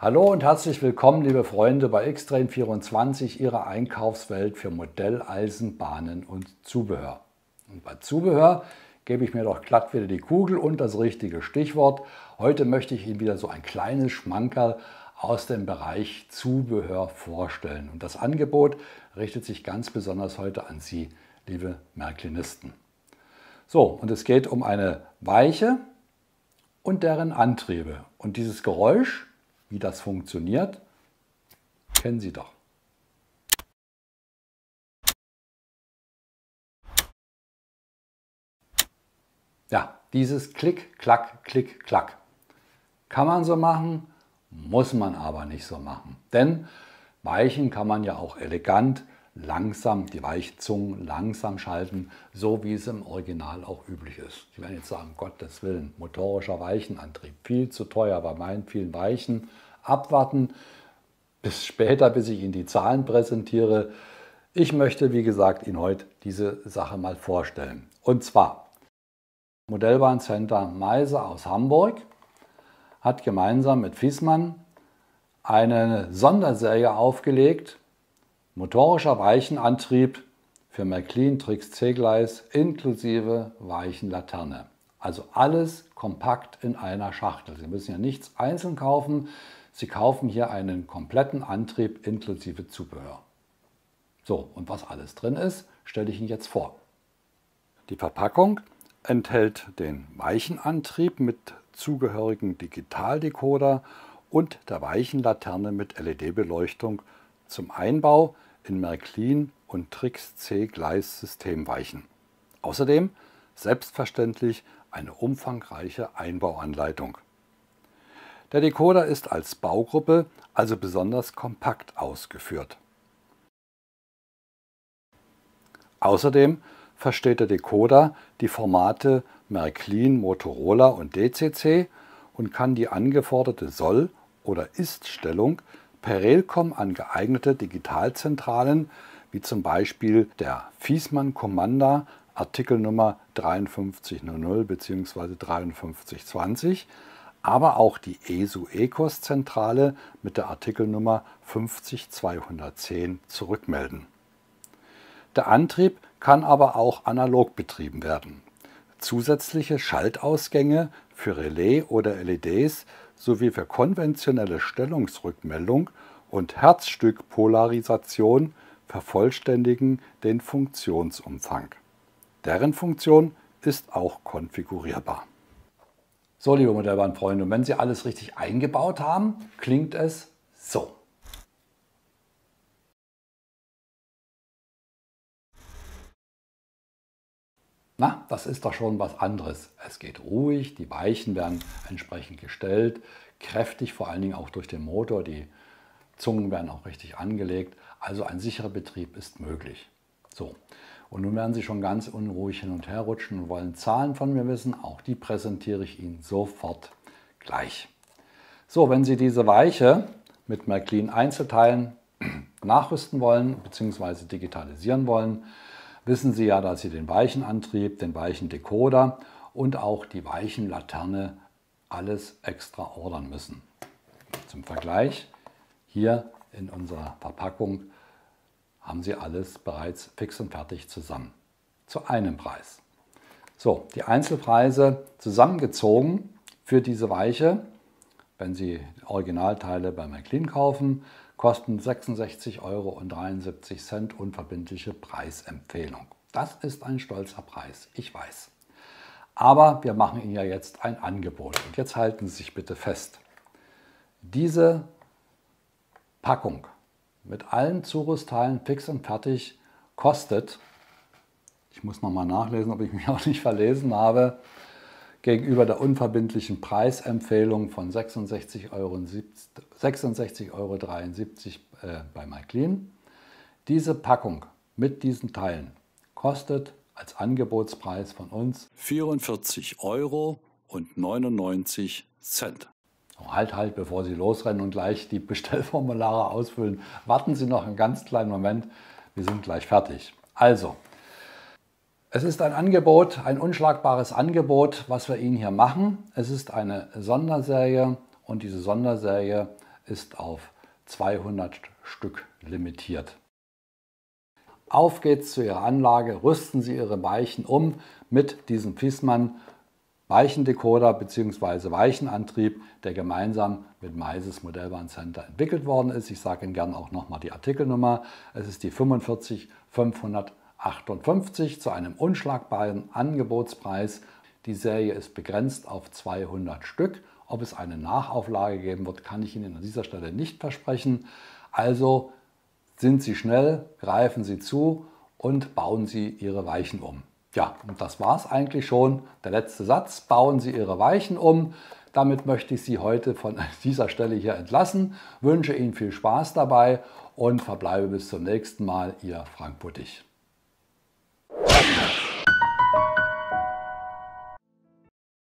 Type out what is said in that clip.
Hallo und herzlich willkommen, liebe Freunde, bei Xtrain24, Ihrer Einkaufswelt für Modelleisenbahnen und Zubehör. Und bei Zubehör gebe ich mir doch glatt wieder die Kugel und das richtige Stichwort. Heute möchte ich Ihnen wieder so ein kleines Schmankerl aus dem Bereich Zubehör vorstellen. Und das Angebot richtet sich ganz besonders heute an Sie, liebe Märklinisten. So, und es geht um eine Weiche und deren Antriebe. Und dieses Geräusch, wie das funktioniert, kennen Sie doch. Ja, dieses Klick, Klack, Klick, Klack. Kann man so machen, muss man aber nicht so machen. Denn Weichen kann man ja auch elegant, langsam, die Weichzungen langsam schalten, so wie es im Original auch üblich ist. Sie werden jetzt sagen, Gottes Willen, motorischer Weichenantrieb, viel zu teuer bei meinen vielen Weichen. Abwarten bis später, bis ich Ihnen die Zahlen präsentiere. Ich möchte, wie gesagt, Ihnen heute diese Sache mal vorstellen. Und zwar Modellbahncenter Meise aus Hamburg hat gemeinsam mit Fiesmann eine Sonderserie aufgelegt, motorischer Weichenantrieb für Mclean Trix C-Gleis inklusive Weichenlaterne. Also alles kompakt in einer Schachtel. Sie müssen ja nichts einzeln kaufen. Sie kaufen hier einen kompletten Antrieb inklusive Zubehör. So, und was alles drin ist, stelle ich Ihnen jetzt vor. Die Verpackung enthält den Weichenantrieb mit zugehörigen Digitaldecoder und der Weichenlaterne mit LED-Beleuchtung zum Einbau in Märklin und Trix C Gleissystemweichen. Außerdem selbstverständlich eine umfangreiche Einbauanleitung. Der Decoder ist als Baugruppe also besonders kompakt ausgeführt. Außerdem versteht der Decoder die Formate Märklin, Motorola und DCC und kann die angeforderte Soll- oder Ist-Stellung per Railcom an geeignete Digitalzentralen wie zum Beispiel der Fiesmann Commander Artikelnummer 5300 bzw. 5320, aber auch die ESU ECOS Zentrale mit der Artikelnummer 50210 zurückmelden. Der Antrieb kann aber auch analog betrieben werden. Zusätzliche Schaltausgänge für Relais oder LEDs sowie für konventionelle Stellungsrückmeldung und Herzstückpolarisation vervollständigen den Funktionsumfang. Deren Funktion ist auch konfigurierbar. So, liebe Modellbahnfreunde, und wenn Sie alles richtig eingebaut haben, klingt es so. Na, das ist doch schon was anderes. Es geht ruhig, die Weichen werden entsprechend gestellt, kräftig, vor allen Dingen auch durch den Motor. Die Zungen werden auch richtig angelegt. Also ein sicherer Betrieb ist möglich. So, und nun werden Sie schon ganz unruhig hin und her rutschen und wollen Zahlen von mir wissen. Auch die präsentiere ich Ihnen sofort gleich. So, wenn Sie diese Weiche mit Märklin Einzelteilen nachrüsten wollen bzw. digitalisieren wollen, wissen Sie ja, dass Sie den Weichenantrieb, den Weichendecoder und auch die Weichenlaterne alles extra ordern müssen. Zum Vergleich, hier in unserer Verpackung haben Sie alles bereits fix und fertig zusammen. Zu einem Preis. So, die Einzelpreise zusammengezogen für diese Weiche, wenn Sie Originalteile bei McLean kaufen, kosten 66,73 Euro unverbindliche Preisempfehlung. Das ist ein stolzer Preis, ich weiß. Aber wir machen Ihnen ja jetzt ein Angebot. Und jetzt halten Sie sich bitte fest. Diese Packung mit allen Zurüstteilen fix und fertig kostet, ich muss nochmal nachlesen, ob ich mich auch nicht verlesen habe, gegenüber der unverbindlichen Preisempfehlung von 66,73 Euro, 66 Euro äh, bei MyClean. Diese Packung mit diesen Teilen kostet als Angebotspreis von uns 44 Euro und 99 Cent. Halt, halt, bevor Sie losrennen und gleich die Bestellformulare ausfüllen, warten Sie noch einen ganz kleinen Moment. Wir sind gleich fertig. Also, es ist ein Angebot, ein unschlagbares Angebot, was wir Ihnen hier machen. Es ist eine Sonderserie und diese Sonderserie ist auf 200 Stück limitiert. Auf geht's zu Ihrer Anlage, rüsten Sie Ihre Weichen um mit diesem Fiesmann Weichendecoder bzw. Weichenantrieb, der gemeinsam mit Meises Modellbahncenter entwickelt worden ist. Ich sage Ihnen gerne auch nochmal die Artikelnummer. Es ist die 45558 zu einem unschlagbaren Angebotspreis. Die Serie ist begrenzt auf 200 Stück. Ob es eine Nachauflage geben wird, kann ich Ihnen an dieser Stelle nicht versprechen. Also sind Sie schnell, greifen Sie zu und bauen Sie Ihre Weichen um. Ja, und das war es eigentlich schon. Der letzte Satz, bauen Sie Ihre Weichen um. Damit möchte ich Sie heute von dieser Stelle hier entlassen, wünsche Ihnen viel Spaß dabei und verbleibe bis zum nächsten Mal, Ihr Frank Buttig.